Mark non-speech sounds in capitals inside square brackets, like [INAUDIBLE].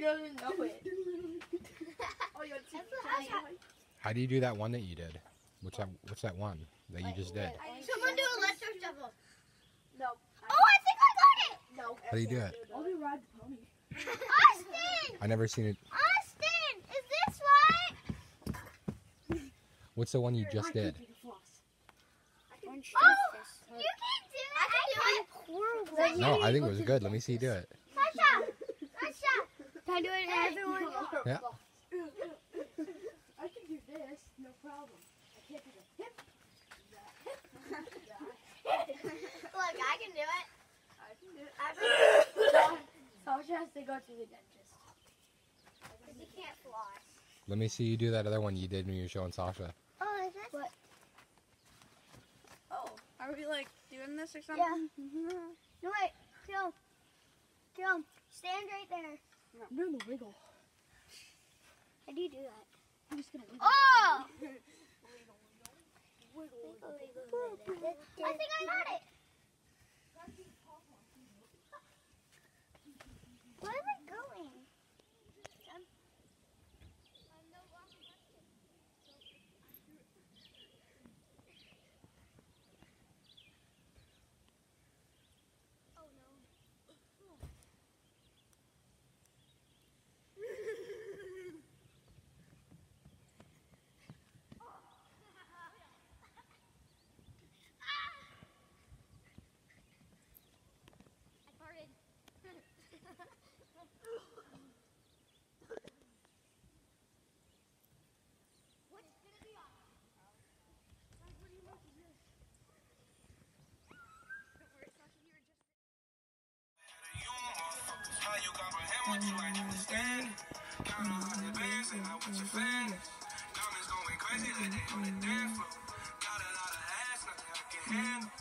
He doesn't know it. [LAUGHS] oh, you That's what I How do you do that one that you did? What's that? What's that one that you just did? Someone do electro shuffle. No. Oh, I think I got it. No. How do you do it? I'll do ride the pony. Austin! I never seen it. Austin! Is this right? What's the one you just did? Oh! You can do it! I can do it! No, I think it was good. Let me see you do it. Sasha! Sasha! Can I do it everyone? Yeah. I can do this, no problem. I can't do the hip. Look, I can do it. I can do it. I can Sasha has to go to the dentist. Because he can't floss. Let me see you do that other one you did when you were showing Sasha. Oh, is that what? Oh. Are we like doing this or something? Yeah. No, wait. Joe. Joe, stand right there. I'm doing the wiggle. How do you do that? I'm just gonna wiggle. Oh! Wiggle. I think I got it. Where am I going? I farted. What's gonna be on? How you comprehend what you ain't understand? Count a hundred bands and I want your fan. Diamonds going crazy like they on the dance floor. Got a lot of ass, nothing I can handle.